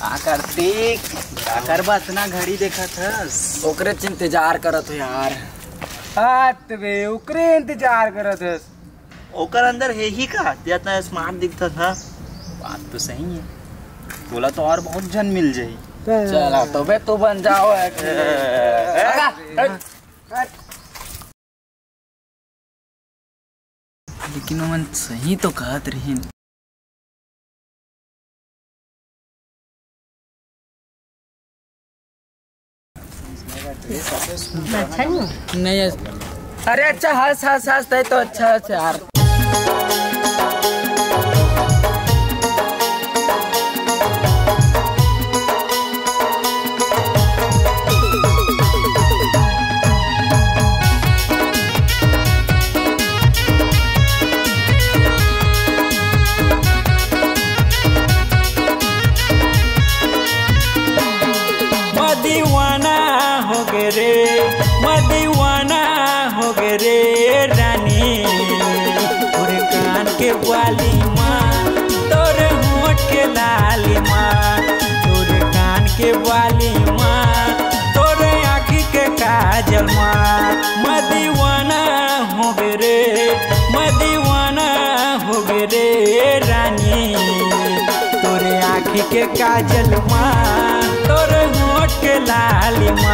कार्तिक ना घड़ी ओकरे इंतज़ार करत हो यार। हाथ बे ओकरे इंतज़ार करत हस। ओकर अंदर है ही का? इतना स्मार्ट दिखता था बात तो सही है। बोला तो और बहुत जन मिल जाई। चला तो बे तू बन जाओ लेकिन मन सही तो कहत रही नहीं अरे अच्छा हंस हंस हंस तो अच्छा अच्छा यार। के वाली माँ, तोरे आँखी के काजल माँ। मदीवाना हो गे रे मदीवाना हो गे रे रानी। तोरे आँखी के काजल माँ, तोरे होठ के लाली माँ।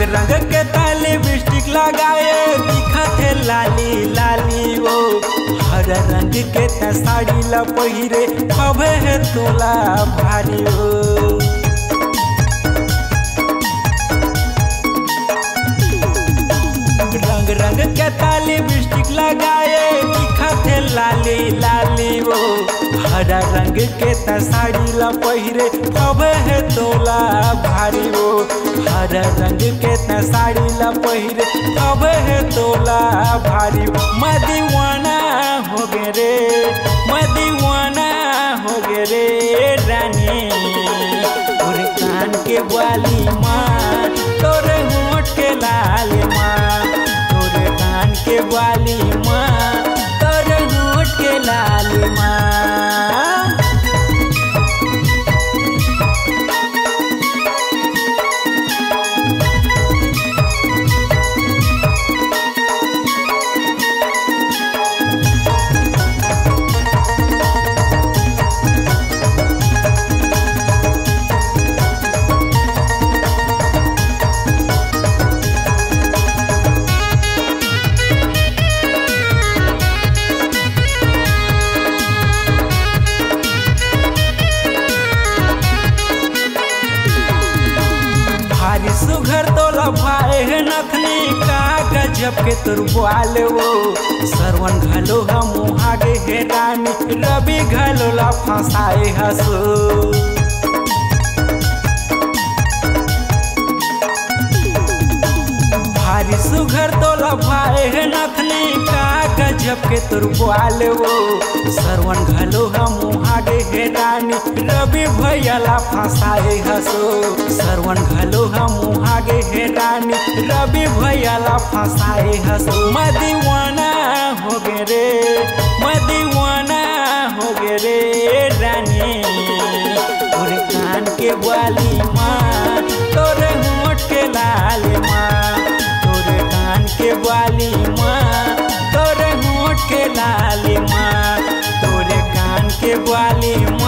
रंग रंग के ताले लिपस्टिक लगाए। दिखत है लाली लाली, ओ। हर रंग के साड़ी ला हवे है तोला भारी, ओ। ताली लिपस्टिक लगाए दिखत है लाली लाली ओ हरा रंग के तसाड़ी साड़ी ला पहिरे हवे है तोला भारी ओ हरा रंग के तसाड़ी साड़ी ला पहिरे हवे है तोला भारी ओ मदीवाना हो गे रे, मदीवाना हो गे रे रानी। तोरे कान के वाली माँ, तोरे होठ के लाल माँ। के वाली माँ तो के लाल माँ। है नथनी का गजब के तुर बोल वो सरवन घलो हम आगे हे रानी रवि घलो ला फंसाए हसो। भारी सुघर तोला भाई है नथनी का गजब के तुर बोल वो सरवन घलो हम आगे हे रानी रवि भैया ला फंसाए हसो। सरवन घलो हम आगे हे रवि भैया फंसाए हसो। मदीवाना हो गे रे, मदीवाना हो गे रे, रानी। कान के वाली माँ, तोरे होठ के लाल माँ। तोरे कान के वाली माँ, तोरे होठ के लाल माँ। तोरे कान के वाली माँ।